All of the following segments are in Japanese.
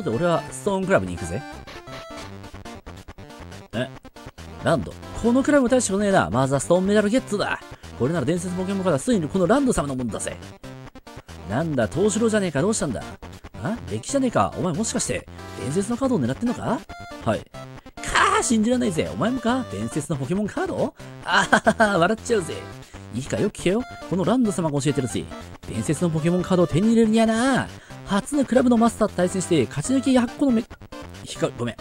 ことで俺はストーンクラブに行くぜ。え？ランド。このクラブ大したことねえな。まずはストーンメダルゲットだ。これなら伝説ポケモンからすでにこのランド様のものだぜ。なんだ、東四郎じゃねえか、どうしたんだ？あ？歴史じゃねえか、お前もしかして、伝説のカードを狙ってんのか？はい。かあ、信じられないぜ。お前もか？伝説のポケモンカード？あははは、笑っちゃうぜ。いいか？よ、聞けよ。このランド様が教えてるぜ。伝説のポケモンカードを手に入れるにはな。初のクラブのマスターと対戦して、勝ち抜き8個のめ、ひか、ごめん。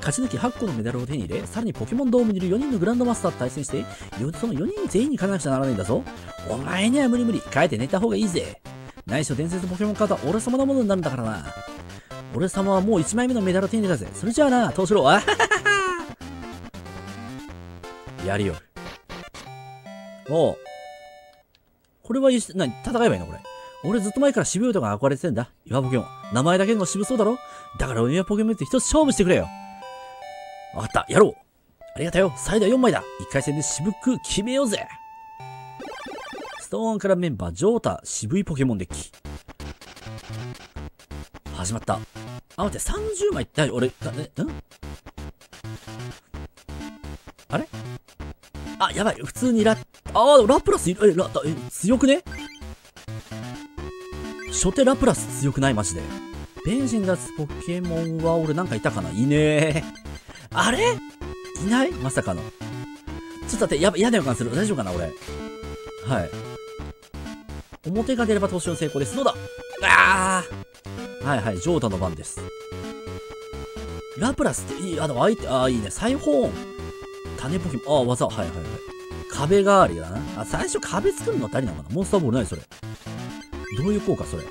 勝ち抜き8個のメダルを手に入れ、さらにポケモンドームにいる4人のグランドマスターと対戦して、その4人全員に勝たなくちゃならないんだぞ。お前には無理無理。帰って寝た方がいいぜ。内緒伝説のポケモンカードは俺様のものになるんだからな。俺様はもう1枚目のメダルを手に入れたぜ。それじゃあな、東四郎。あはははやりよ。おう。これは、なに、戦えばいいのこれ？俺ずっと前から渋いとが憧れててんだ。岩ポケモン。名前だけでも渋そうだろ？だから俺はポケモンって一つ勝負してくれよ。わかった。やろう。ありがとうよ。最大4枚だ。1回戦で渋く決めようぜ。ストーンからメンバー、ジョータ、渋いポケモンデッキ。始まった。あ、待って、30枚って、俺、だ、ね、ん？あれ？あ、やばい。普通にラ、あー、ラプラスいる、え、ラ、え、強くね？初手ラプラス強くない？マジで。ベンジン出すポケモンは俺なんかいたかな？いねえ。あれ？いない？まさかの。ちょっと待って、やば、嫌な予感する。大丈夫かな俺？はい。表が出れば投資の成功です。どうだ？ああはいはい、ジョータの番です。ラプラスっていい、あ、でも相手、ああ、いいね。サイホーン。種ポケモン、ああ、技、はいはいはい。壁代わりだな。あ、最初壁作るの誰なのかなモンスターボールない？それ。どういう効果それ？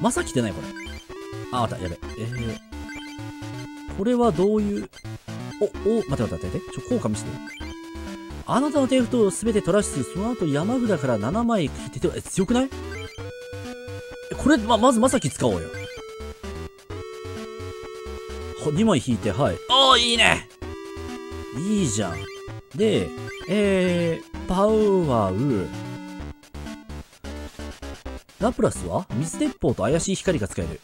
まさ来てないこれ。あ、あった、やべ。えー、これはどういう、お、お、待って待って待って。ちょ、効果見せて。あなたの手札をすべて取らしつつ、その後山札から7枚引いてて、え、強くない、これ、ま、まずまさき使おうよ。2枚引いて、はい。ああ、いいねいいじゃん。で、えー、パウワウ、ラプラスは水鉄砲と怪しい光が使える。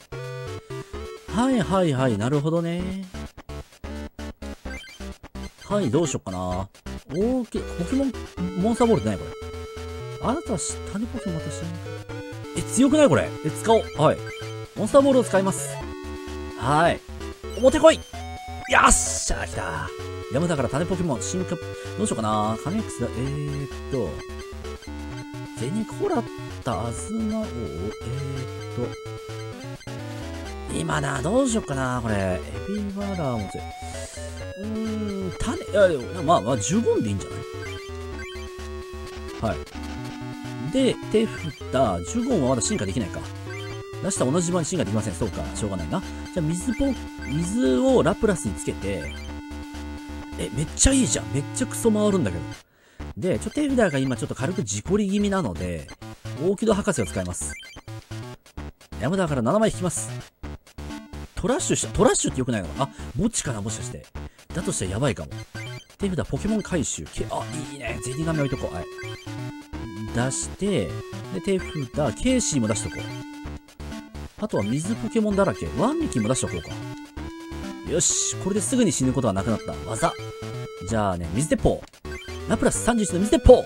はいはいはい、なるほどね。はい、どうしよっかな。大きい、ポケモン、モンスターボールって何これ？あなたは種ポケモンとしてえ、強くないこれ？え、使おう。はい。モンスターボールを使います。はい。表来いよっしゃ来た山だから種ポケモン進化、どうしようかなカネックスだ、えーっと、ゼニコラッタ、アズマ王、えーっと、今な、どうしようかなこれ。エビワラーもぜ、うーん、種、いや、まあまあ、ジュゴンでいいんじゃない？はい。で、手札、ジュゴンはまだ進化できないか。出した同じ場に進化できません。そうか、しょうがないな。じゃあ、水ポ、水をラプラスにつけて、え、めっちゃいいじゃん。めっちゃクソ回るんだけど。で、ちょ、手札が今ちょっと軽く事故り気味なので、大木戸博士を使います。山田から7枚引きます。トラッシュした、トラッシュってよくないのかな？あ、墓地かなもしかして。だとしたらやばいかも。手札、ポケモン回収。けあ、いいね。ゼニガメ置いとこう。はい。出して、で、手札、ケーシーも出しとこう。あとは水ポケモンだらけ。ワンミキも出しとこうか。よし。これですぐに死ぬことはなくなった。技。じゃあね、水鉄砲。ラプラス31の水鉄砲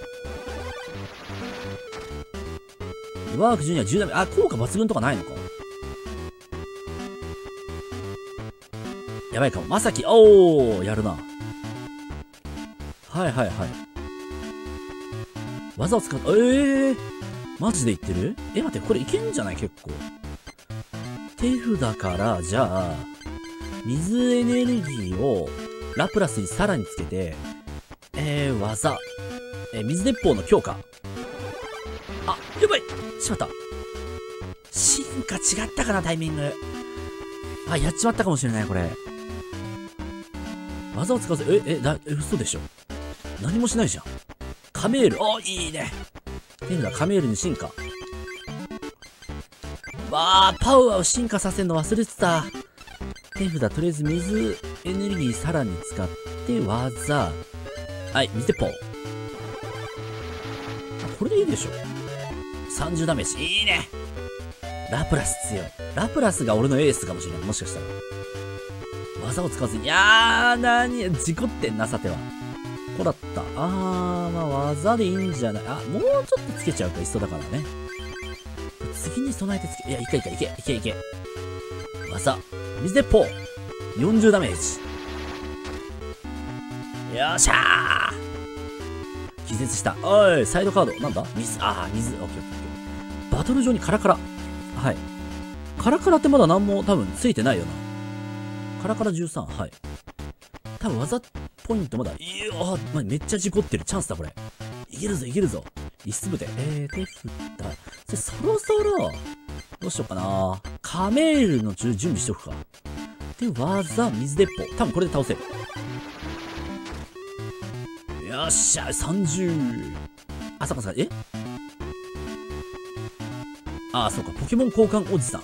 ワーク12は10ダメ。あ、効果抜群とかないのかやばいかも。まさき、おー、やるな。はいはいはい。技を使う、ええー、マジで言ってる？え、待って、これいけんじゃない？結構。手札から、じゃあ、水エネルギーをラプラスにさらにつけて、えー、技。えー、水鉄砲の強化。あ、やばいしまった。進化違ったかな、タイミング。あ、やっちまったかもしれない、これ。技を使わせ、え、え、だ、え、嘘でしょ。何もしないじゃん。カメール、おいいね。手札カメールに進化。わあ、パワーを進化させるの忘れてた。手札、とりあえず水エネルギーさらに使って技。はい、水鉄砲。これでいいでしょ。30ダメージ。いいね。ラプラス強い。ラプラスが俺のエースかもしれない。もしかしたら。技を使わずに。いやー、なに、事故ってんな、さては。こうだった。あー、まあ、技でいいんじゃない。あ、もうちょっとつけちゃうか、いっそだからね。次に備えてつけ、いや、いけいけいけ、いけいけ。技。水鉄砲。40ダメージ。よっしゃー気絶した。おい、サイドカード。なんだ？水、あー、水。オッケーオッケー。バトル上にカラカラ。はい。カラカラってまだ何も多分ついてないよな。カラカラ13。はい。多分技ポイントまだ、いやー、めっちゃ事故ってる。チャンスだ、これ。いけるぞ、いけるぞ。一粒で。えー、手振った。そそろそろ、どうしようかな。カメールの準備しとくか。で、技、水鉄砲。多分これで倒せる。よっしゃ、30。あ、そっかそっか、え？あ、そうか、ポケモン交換おじさん。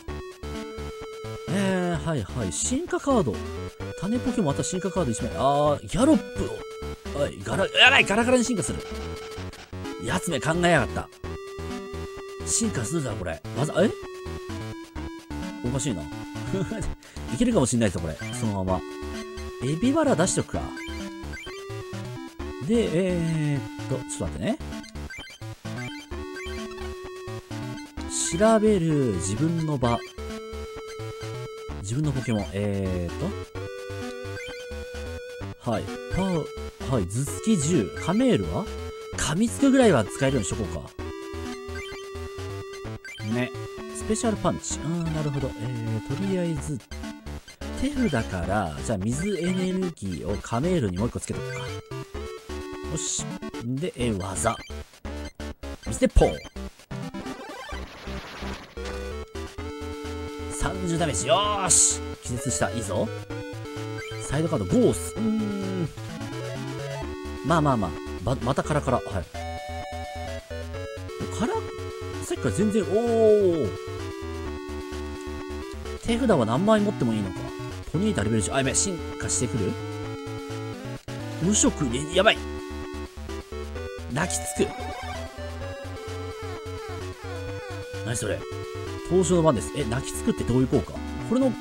えー、はいはい。進化カード。種ポケモンまた進化カード1枚。あー、ギャロップを。はい、ガラ、やばいガラガラに進化する。やつめ考えやがった。進化するだろ、これ。技、え？おかしいな。いけるかもしんないぞ、これ。そのまま。エビバラ出しとくか。で、えー、っと、ちょっと待ってね。調べる自分の場。自分のポケモン。えーと。はい。パー、はい。頭突き10。カメールは？噛みつくぐらいは使えるようにしとこうか。ね。スペシャルパンチ。あー、なるほど。えー、とりあえず、手札から、じゃあ水エネルギーをカメールにもう一個つけとくか。よし。んで、え、技。水鉄砲。30ダメージ。よーし気絶した。いいぞ。サイドカード、ゴース。うーん。まあまあまあ。ま、またカラカラ。はい。カラ、さっきから全然、おー。手札は何枚持ってもいいのか。ポニータレベル1。あ、やべ、進化してくる無色に、やばい泣きつく。何それ？投手の番です。え、泣きつくってどういう効果？これの、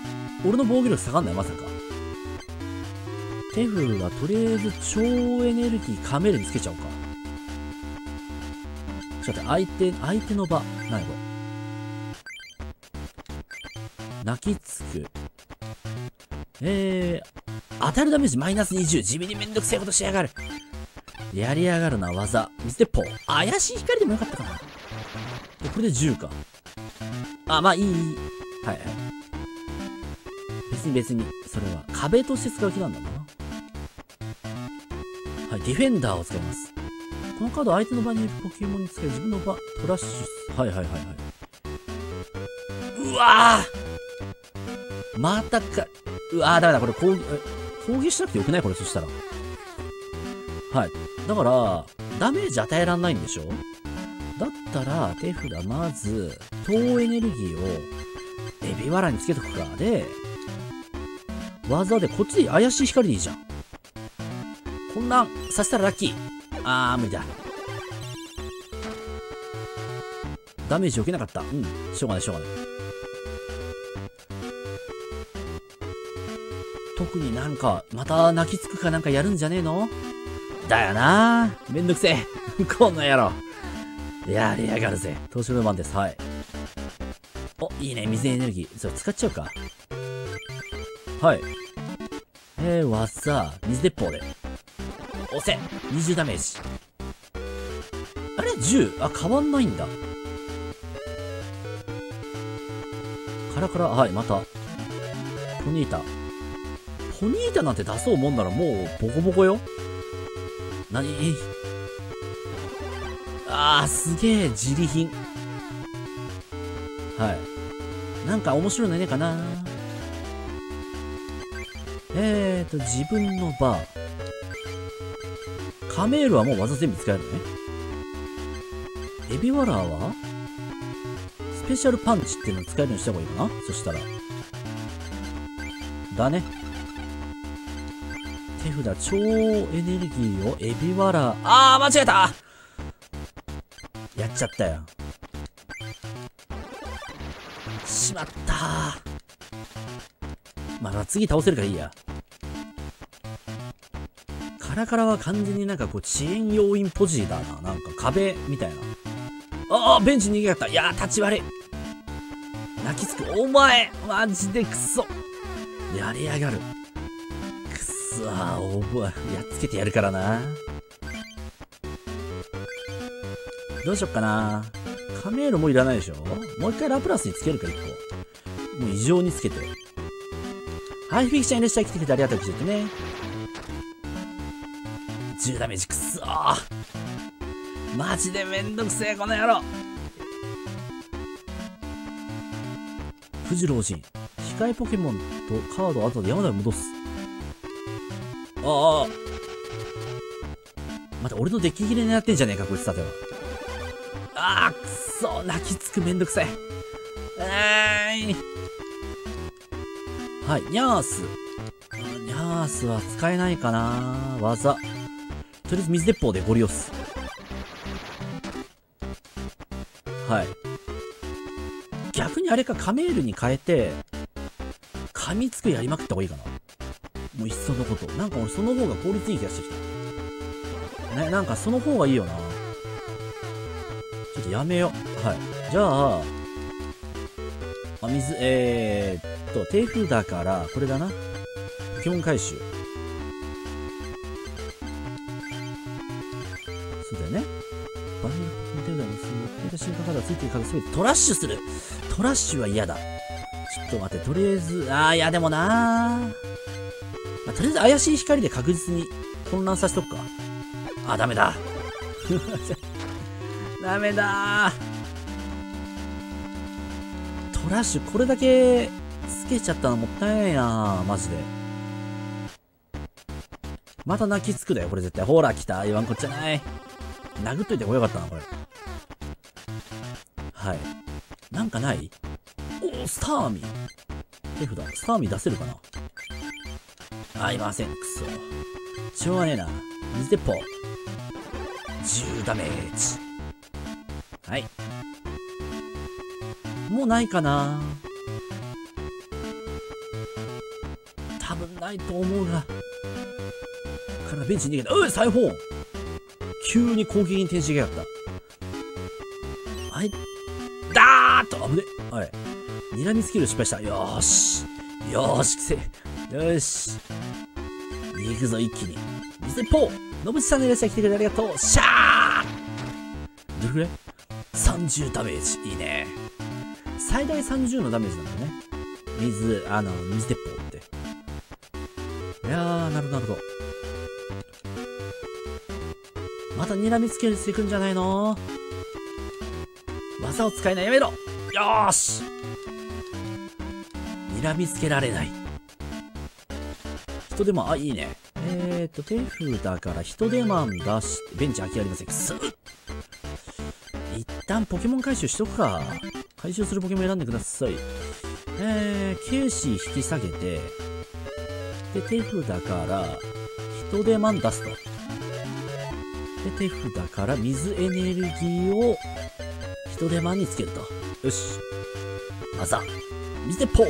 俺の防御力下がんない？まさか。手札はとりあえず超エネルギーカメルにつけちゃおうか。ちょっと待って、相手、相手の場。なにこれ？泣きつく。えー、当たるダメージマイナス20。地味にめんどくせえことしやがる。やりやがるな、技。水鉄砲。怪しい光でもよかったかな。これで10か。あ、まあいい、いい。はいはい。別に別に、それは壁として使う気なんだな。はい、ディフェンダーを使います。このカード相手の場にいるポケモンに使い自分の場、トラッシュ。はいはいはいはい。うわぁまたか、うわぁダメだ、これ攻撃、攻撃しなくてよくない？これそしたら。はい。だから、ダメージ与えらんないんでしょ？だったら、手札まず、等エネルギーを、エビワラにつけとくか。で、技でこっちで怪しい光でいいじゃん。こんなんさせたらラッキー。あー、無理だ。ダメージ受けなかった。うん。しょうがない、しょうがない。特になんか、また泣きつくかなんかやるんじゃねえの？だよなめんどくせえ。こんな野郎。やりやがるぜ。東証の番です。はい。お、いいね。水エネルギー。それ使っちゃうか。はい。えー、技、水鉄砲で。押せ !20 ダメージ。あれ ?10? あ、変わんないんだ。カラカラ、はい、また。ポニータ。ポニータなんて出そうもんならもうボコボコよ。なにあー、すげえ、自利品。はい。なんか面白いのねえかな？えーと、自分のバー。カメールはもう技全部使えるのね。エビワラーは？スペシャルパンチっていうのを使えるようにした方がいいかな？そしたら。だね。手札、超エネルギーをエビワラー。あー、間違えたやっちゃったよ。しまったまだ次倒せるからいいや。カラカラは完全になんかこう遅延要因ポジだな。なんか壁みたいな。ああ、ベンチ逃げやった。いやー、立ち悪い。泣きつく。お前マジでクソやりやがる。くそー、おぼやっつけてやるからな。どうしよっかな。カメールもいらないでしょもう一回ラプラスにつけるか、一個。もう異常につけて。はい、フィクションいらっしゃい。来てくれてありがとう、来てね。10ダメージくっそーマジでめんどくせえ、この野郎富士老人。控えポケモンとカードを後で山田に戻す。ああ。また俺のデッキ切れ狙ってんじゃねえか、こいつさては。ああ、くそ泣きつくめんどくさい。えー。はい、ニャース。ニャースは使えないかな技。とりあえず水鉄砲でゴリ押す。はい。逆にあれか、カメールに変えて、噛みつくやりまくった方がいいかな。もういっそのこと。なんか俺その方が効率いい気がしてきた。ね、なんかその方がいいよな。ちょっとやめよう。はい。じゃあ、あ、水、えー、っと、手札から、これだな。ポケモン回収。そうだよね。バニラポケモン手札のその、手た瞬間からついてるから全てトラッシュするトラッシュは嫌だ。っと待って、とりあえず、あー、いやでもなー。まあ、とりあえず怪しい光で確実に混乱させとくか。あ、ダメだ。ダメだトラッシュ、これだけつけちゃったのもったいないなマジで。また泣きつくだよ、これ絶対。ほら、来た。言わんこっちゃない。殴っといてもよかったな、これ。はい。なんかない？おスターミー。手札。スターミー出せるかな？あ、いません。くそ。しょうがねえな。水鉄砲。10ダメージ。はい。もうないかな多分ないと思うが。からベンチに逃げた。うい裁縫急に攻撃に転じがやった。はい。だーっと危ね。はい。睨みスキル失敗した。よーし。よーし、せ。よし。行くぞ、一気に。水鉄砲野口さんのいらっしゃい来てくれてありがとう。シャーどれくらい？30ダメージ。いいね。最大30のダメージなんだね。水、あの、水鉄砲って。いやー、なるほど、なるほど。また睨みつけるしていくんじゃないの？技を使えないやめろよーし睨みつけられない。人手間、あ、いいね。えーと、手札から人手間出し、ベンチ空きありません。くす旦ポケモン回収しとくか。回収するポケモン選んでください。えー、ケーシー引き下げて、で、手札から、人手マン出すと。で、手札から水エネルギーを人手マンにつけると。よし。技。水鉄砲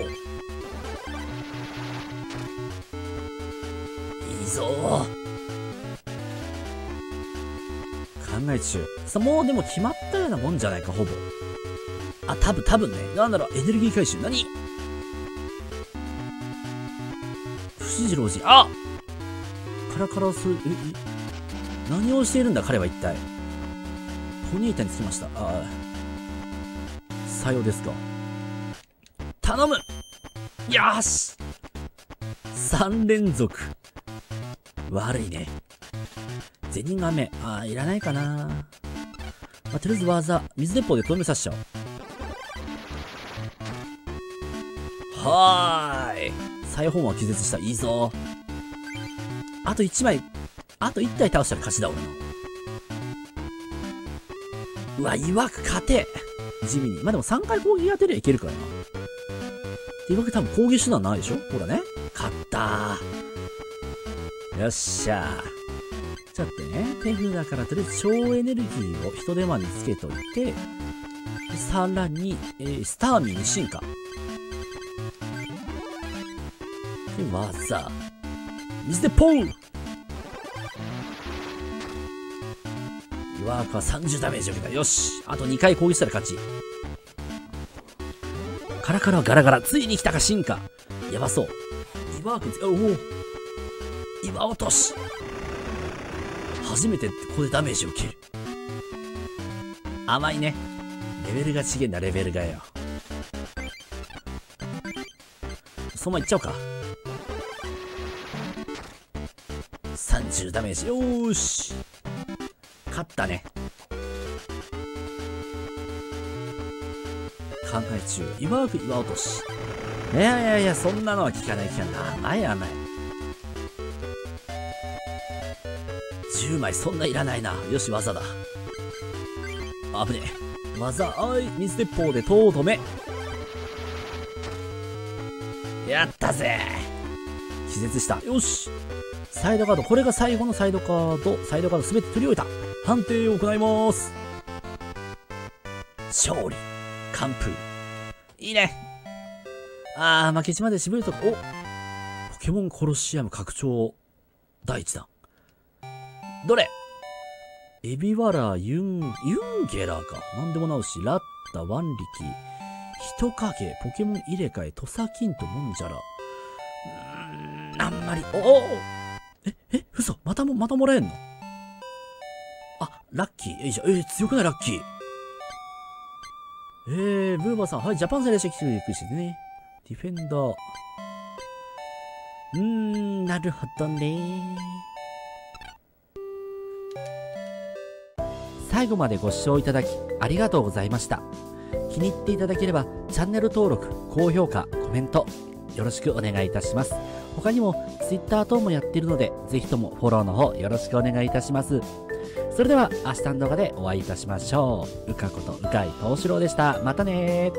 ぞ考え中。さ、もうでも決まったようなもんじゃないか、ほぼ。あ、多分、多分ね。なんだろう、エネルギー回収。何？不死郎寺。あカラカラする、え、え、何をしているんだ、彼は一体。ポニータにつきました。ああ。さようですか。頼むよし !3 連続。悪いね。銭亀。ああ、いらないかな。まあ、とりあえず技。水鉄砲でとどめさせちゃおう。はーい。裁縫は気絶した。いいぞ。あと1枚。あと1体倒したら勝ちだ、俺の。うわ、いわく勝て。地味に。まあ、でも3回攻撃当てりゃいけるからな。っていうわけ多分攻撃手段ないでしょ？ほらね。勝ったー。よっしゃさてね、手札からとりあえず超エネルギーを人手間につけといて、さらに、えー、スターミンに進化。で、技。水でポンワークは30ダメージ受けた。よしあと2回攻撃したら勝ち。カラカラガラガラ。ついに来たか、進化。やばそう。リワーク、おお岩落とし。初めてここでダメージを受ける。甘いね。レベルが違えんだ、レベルがよ。そのままいっちゃおうか。30ダメージ。よーし。勝ったね。考え中。岩く岩落とし。いやいやいや、そんなのは聞かない聞かない。甘い甘い。10枚そんないらないな。よし、技だ。危ね。技、はい、水鉄砲で塔止め。やったぜ気絶した。よしサイドカード、これが最後のサイドカード、サイドカードすべて取り終えた。判定を行います。勝利。完封。いいね。あー、負けちまで渋いとこ、おポケモンコロシアム拡張第1弾。どれ？エビワラ、ユン、ユンゲラか。なんでもなうし、ラッタ、ワンリキ、人影、ポケモン入れ替え、トサキンとモンジャラ。うーん、あんまり、おおえ、え、嘘またも、またもらえんの？あ、ラッキー。よいしょ。えー、強くないラッキー。えー、ブーバーさん。はい、ジャパンサレーション来てくれてね。ディフェンダー。うーん、なるほどね最後までご視聴いただきありがとうございました。気に入っていただければチャンネル登録、高評価、コメントよろしくお願いいたします。他にも Twitter 等もやっているのでぜひともフォローの方よろしくお願いいたします。それでは明日の動画でお会いいたしましょう。うかことうかいとうしろうでした。またね